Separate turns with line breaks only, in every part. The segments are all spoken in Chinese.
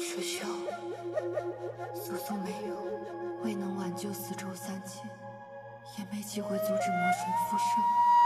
师兄，苏苏没有，未能挽救四周三界，也没机会阻止魔神复生。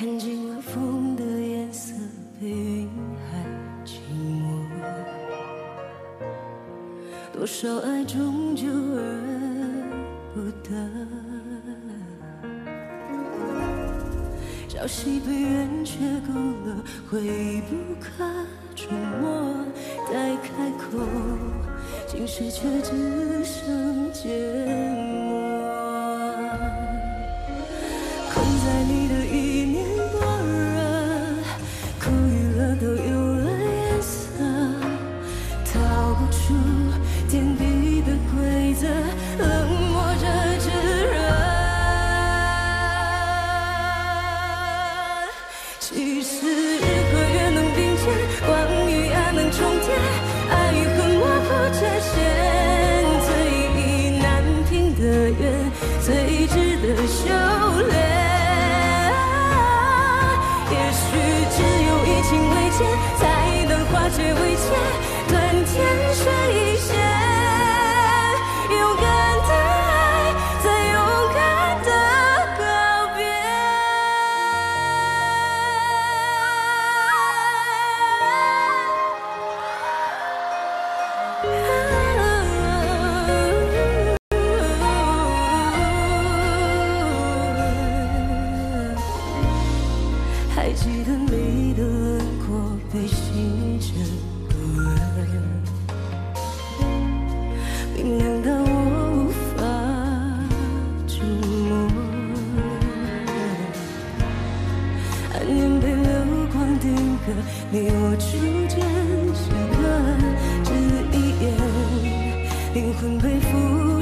看尽了风的颜色，被云海寂寞。多少爱终究而不得，朝夕被圆缺勾了，回忆不可触摸。待开口，心事却只剩缄默。困在你与还记得你的轮廓被星辰勾勒，冰凉到我无法触摸。暗恋被流光定格，你我逐渐相隔，只一眼，灵魂被附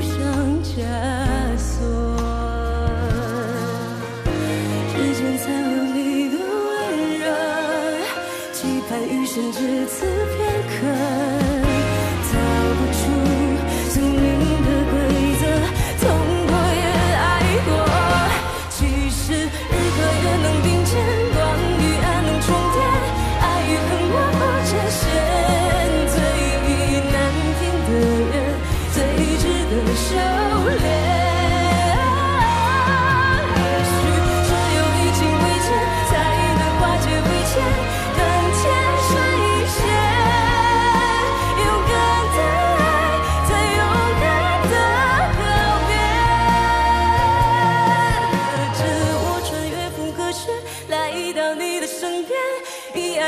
上枷锁。盼余生只此片刻，逃不出宿命的规则，痛过也爱过。其实日和月能并肩，光与暗能重叠，爱与恨模糊界限，最意难平的缘，最值得修炼。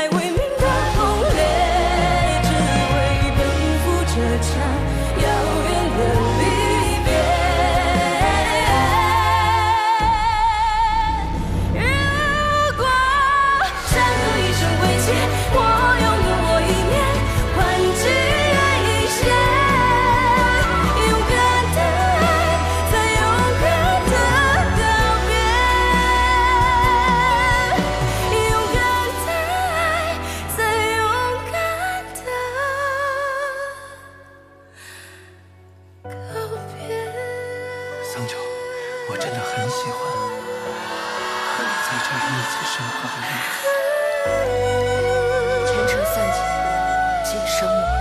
away with. 很喜欢和你在这一起生活的日子。前程散尽，今生无。